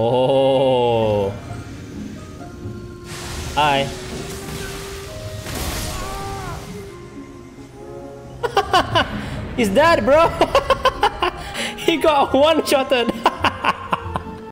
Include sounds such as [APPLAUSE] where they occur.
Oh. Hi. [LAUGHS] He's dead, bro. [LAUGHS] he got one shotted. [LAUGHS]